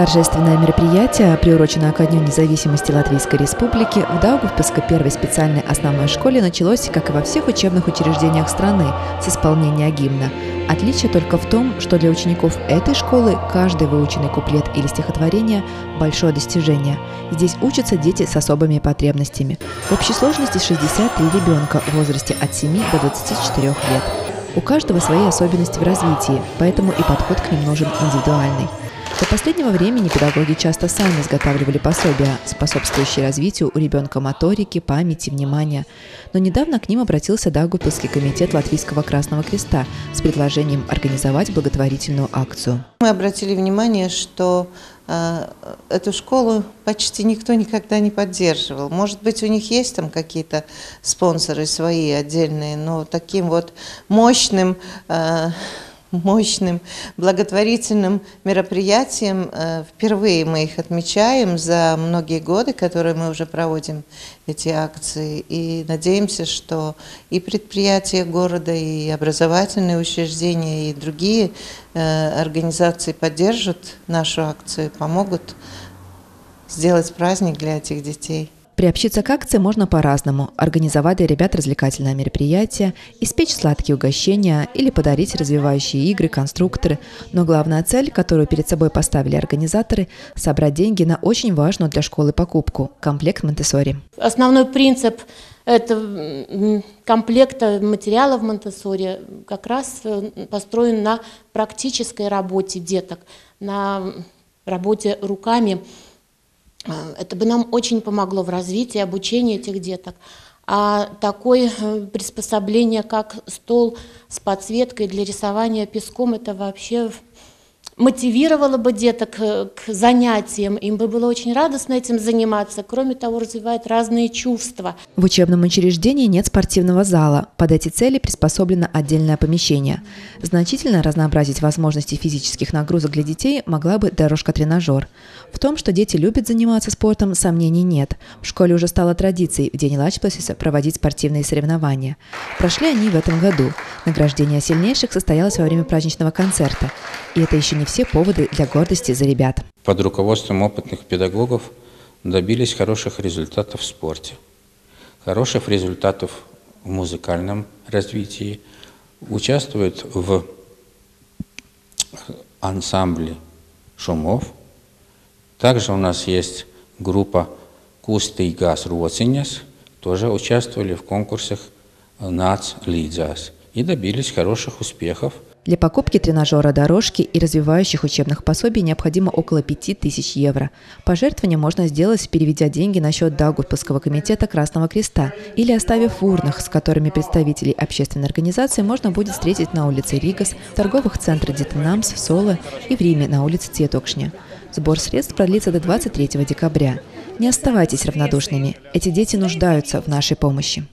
Торжественное мероприятие, приуроченное ко Дню независимости Латвийской Республики, в Даугавпилской первой специальной основной школе началось, как и во всех учебных учреждениях страны, с исполнения гимна. Отличие только в том, что для учеников этой школы каждый выученный куплет или стихотворение – большое достижение. Здесь учатся дети с особыми потребностями. В общей сложности 63 ребенка в возрасте от 7 до 24 лет. У каждого свои особенности в развитии, поэтому и подход к ним нужен индивидуальный. До последнего времени педагоги часто сами изготавливали пособия, способствующие развитию у ребенка моторики, памяти, внимания. Но недавно к ним обратился Дагупилский комитет Латвийского Красного Креста с предложением организовать благотворительную акцию. Мы обратили внимание, что э, эту школу почти никто никогда не поддерживал. Может быть, у них есть там какие-то спонсоры свои отдельные, но таким вот мощным э, мощным благотворительным мероприятием. Э, впервые мы их отмечаем за многие годы, которые мы уже проводим эти акции. И надеемся, что и предприятия города, и образовательные учреждения, и другие э, организации поддержат нашу акцию, помогут сделать праздник для этих детей. Приобщиться к акции можно по-разному. Организовать для ребят развлекательное мероприятие, испечь сладкие угощения или подарить развивающие игры, конструкторы. Но главная цель, которую перед собой поставили организаторы – собрать деньги на очень важную для школы покупку – комплект Монтессори. Основной принцип это комплекта материалов Монтессори как раз э, построен на практической работе деток, на работе руками это бы нам очень помогло в развитии, обучении этих деток. А такое э, приспособление, как стол с подсветкой для рисования песком, это вообще мотивировало бы деток к занятиям, им бы было очень радостно этим заниматься. Кроме того, развивает разные чувства. В учебном учреждении нет спортивного зала. Под эти цели приспособлено отдельное помещение. Значительно разнообразить возможности физических нагрузок для детей могла бы дорожка-тренажер. В том, что дети любят заниматься спортом, сомнений нет. В школе уже стало традицией в день Лачпласиса проводить спортивные соревнования. Прошли они в этом году. Награждение сильнейших состоялось во время праздничного концерта. И это еще не все поводы для гордости за ребят. Под руководством опытных педагогов добились хороших результатов в спорте, хороших результатов в музыкальном развитии, участвуют в ансамбле шумов. Также у нас есть группа Кустīgās rociņas, тоже участвовали в конкурсах НАЦ Лидзас и добились хороших успехов – для покупки тренажера дорожки и развивающих учебных пособий необходимо около 5000 евро. Пожертвование можно сделать, переведя деньги на счет Даугавпилского комитета Красного Креста или оставив в урнах, с которыми представителей общественной организации можно будет встретить на улице Ригас, в торговых центрах Детенамс, Соло и в Риме на улице Цветокшня. Сбор средств продлится до 23 декабря. Не оставайтесь равнодушными. Эти дети нуждаются в нашей помощи.